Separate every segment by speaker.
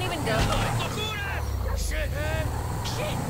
Speaker 1: Don't even go. Shit, man! Shit!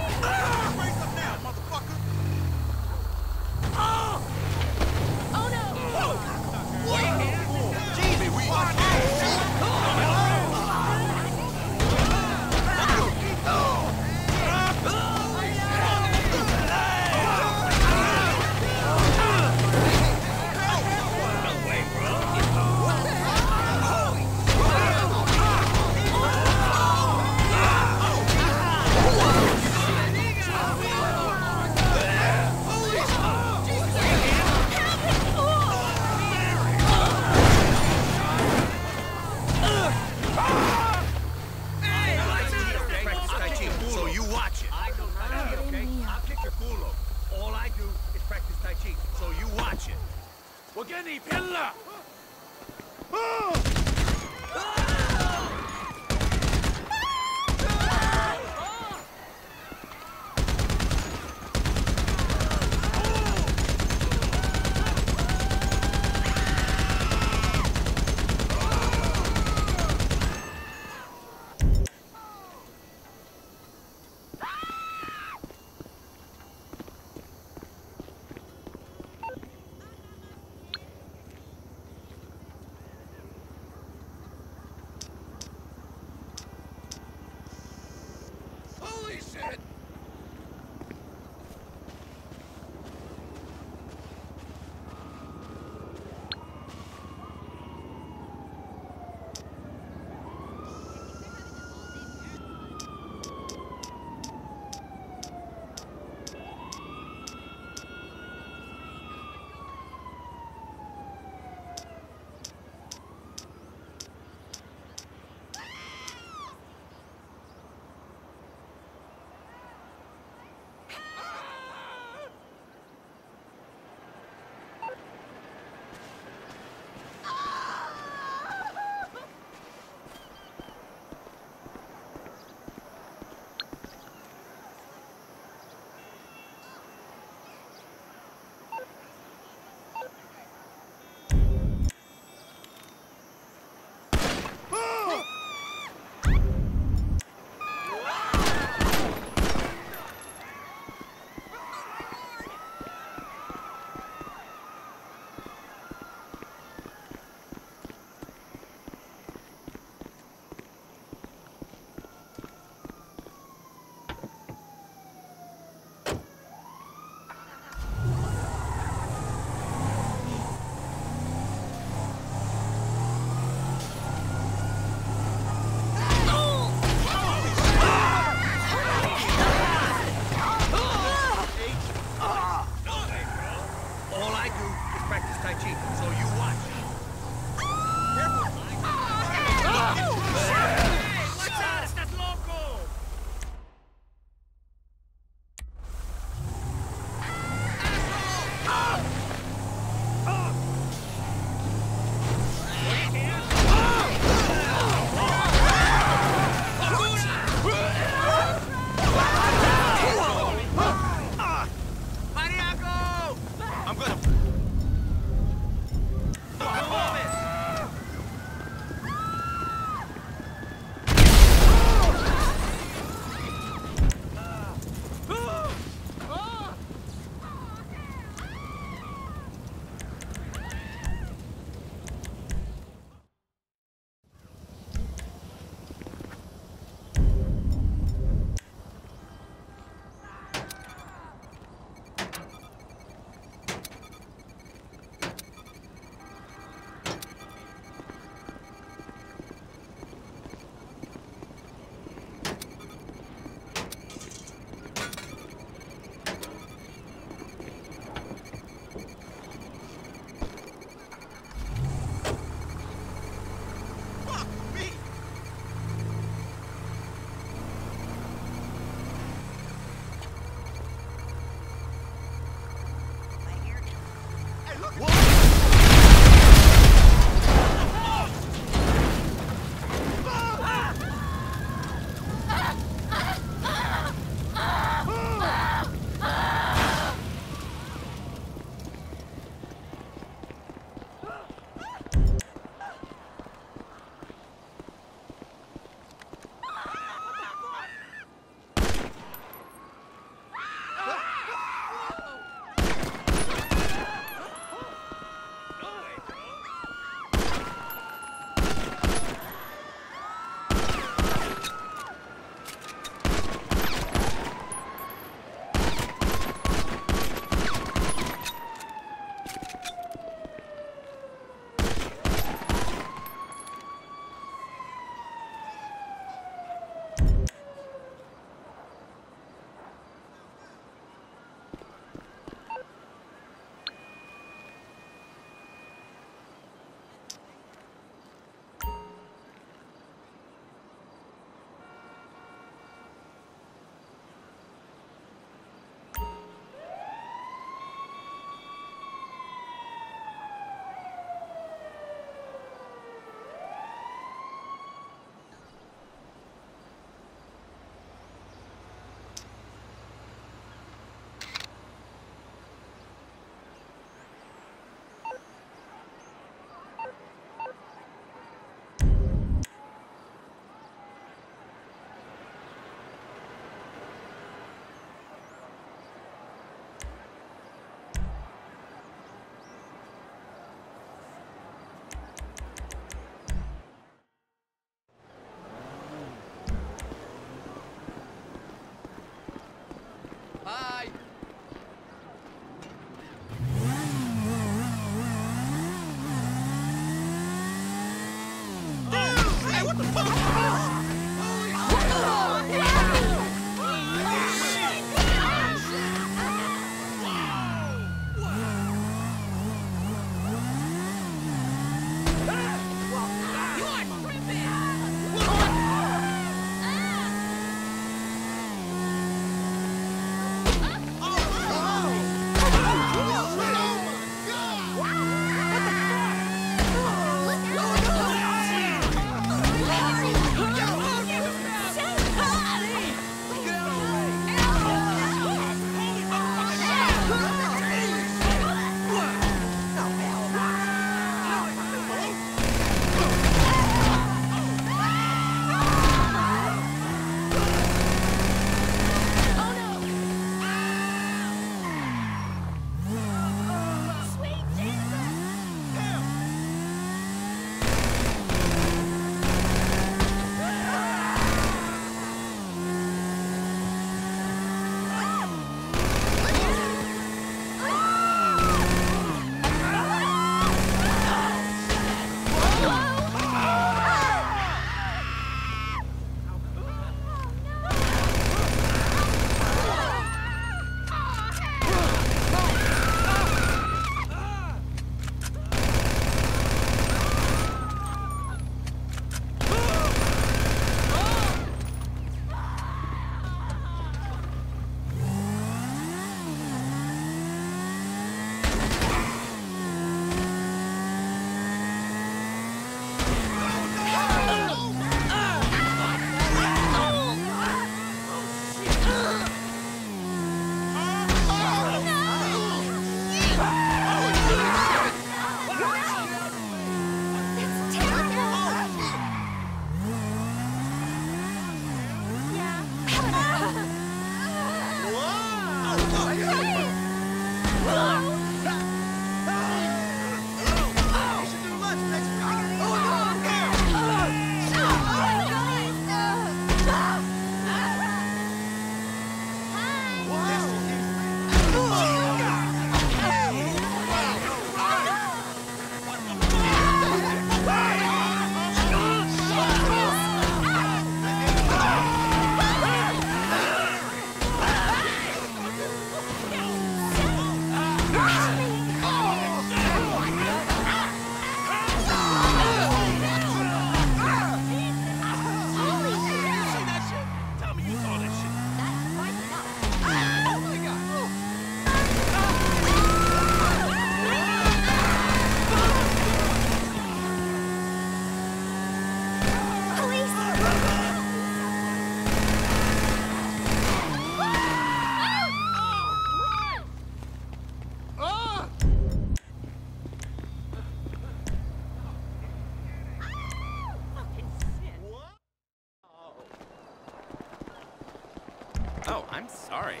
Speaker 1: Oh, I'm sorry.